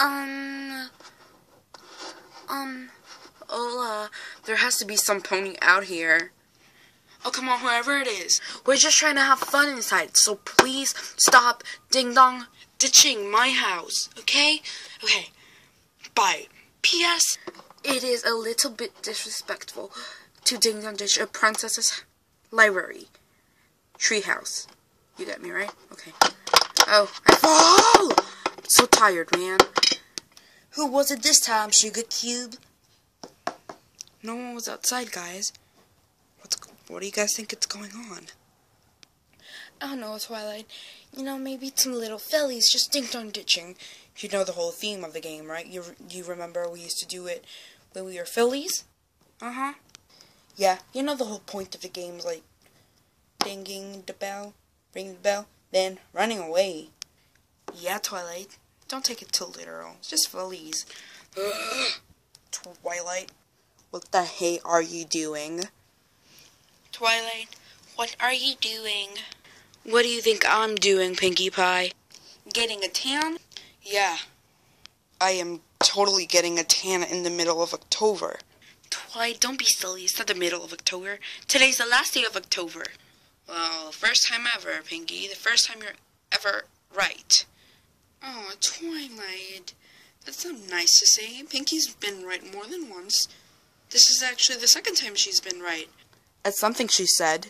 Um. Um. Oh, uh, there has to be some pony out here. Oh, come on, whoever it is. We're just trying to have fun inside, so please stop ding dong ditching my house, okay? Okay. Bye. P.S. It is a little bit disrespectful to ding dong ditch a princess's library. Treehouse. You get me, right? Okay. Oh, I fall! I'm so tired, man. Who was it this time, Sugar Cube? No one was outside, guys. What's what do you guys think is going on? I don't know, Twilight. You know, maybe some little fellies just ding on ditching. You know the whole theme of the game, right? You you remember we used to do it when we were fillies? Uh huh. Yeah, you know the whole point of the game is like dinging the bell, ringing the bell, then running away. Yeah, Twilight. Don't take it too literal. It's just fillies. Twilight, what the hey are you doing? Twilight, what are you doing? What do you think I'm doing, Pinkie Pie? Getting a tan? Yeah. I am totally getting a tan in the middle of October. Twilight, don't be silly. It's not the middle of October. Today's the last day of October. Well, first time ever, Pinkie. The first time you're ever right. Oh, Twilight. That's not nice to say. Pinkie's been right more than once. This is actually the second time she's been right. That's something she said.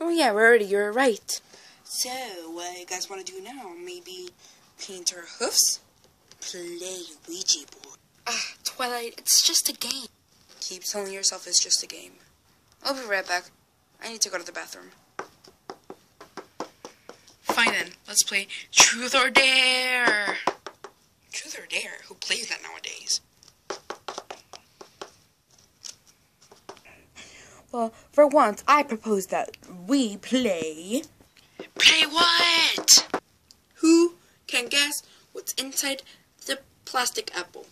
Oh yeah, already you're right. So, what you guys want to do now? Maybe paint her hoofs? Play Ouija board. Ah, Twilight, it's just a game. Keep telling yourself it's just a game. I'll be right back. I need to go to the bathroom. Fine then, let's play Truth or Dare. Truth or Dare? Who plays that nowadays? Well, for once, I propose that we play. Play what? Who can guess what's inside the plastic apple?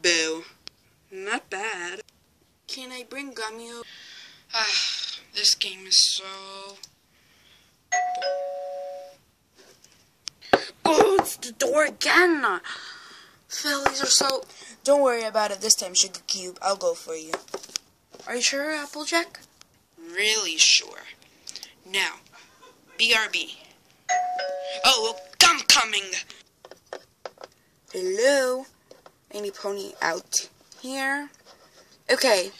Boo. Not bad. Can I bring gummy? Ah, this game is so. It's the door again. Fillies are so. Don't worry about it this time, Sugar Cube. I'll go for you. Are you sure, Applejack? Really sure. Now, BRB. Oh, I'm coming! Hello? Any pony out here? Okay.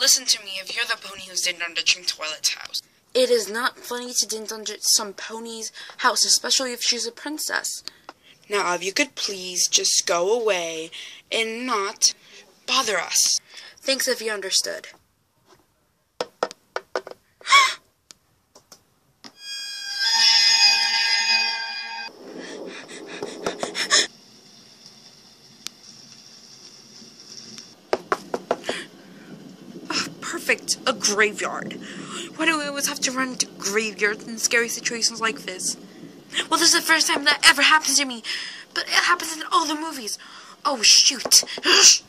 Listen to me if you're the pony who's in ditching Toilet's house. It is not funny to ding dong some pony's house, especially if she's a princess. Now, if you could please just go away and not bother us. Thanks if you understood. oh, perfect. A graveyard. Why do we always have to run to graveyards in scary situations like this? Well, this is the first time that ever happens to me. But it happens in all the movies. Oh, shoot.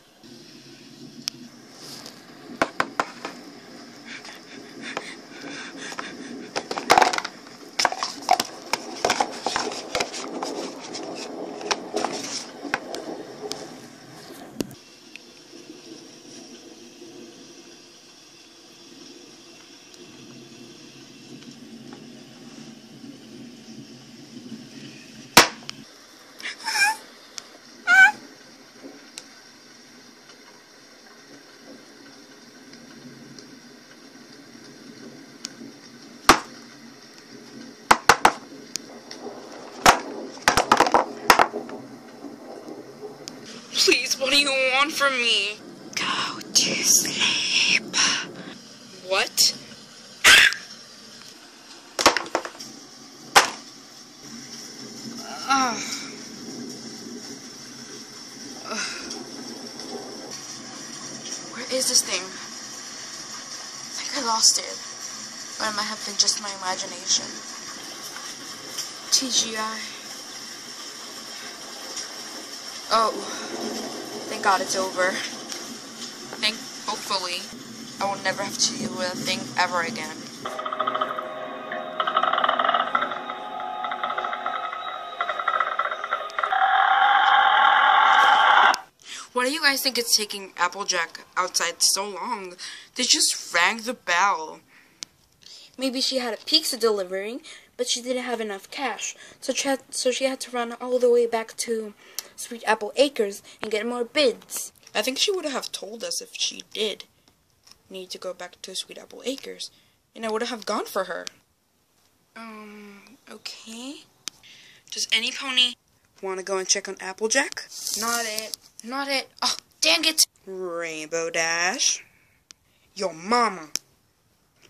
Please, what do you want from me? Go to sleep. What? Oh. Where is this thing? I think I lost it. Or it might have been just my imagination. TGI. Oh. Thank God it's over. I think, hopefully, I will never have to deal with a thing ever again. Why do you guys think it's taking Applejack outside so long? They just rang the bell. Maybe she had a pizza delivering, but she didn't have enough cash, so she had, so she had to run all the way back to Sweet Apple Acres and get more bids. I think she would have told us if she did need to go back to Sweet Apple Acres, and I would have gone for her. Um, okay. Does any pony want to go and check on Applejack? Not it. Not it. Oh, dang it. Rainbow Dash. Your mama.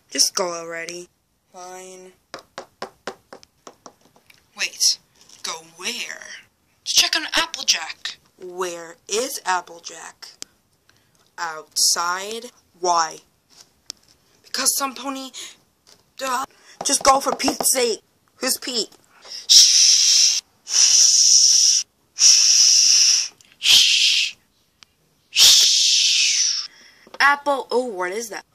Just go already. Fine. Wait. Go where? To check on Applejack. Where is Applejack? Outside. Why? Because some pony... Uh, just go for Pete's sake. Who's Pete? Shh. Shh. Shh. Shh. Apple. Oh, what is that?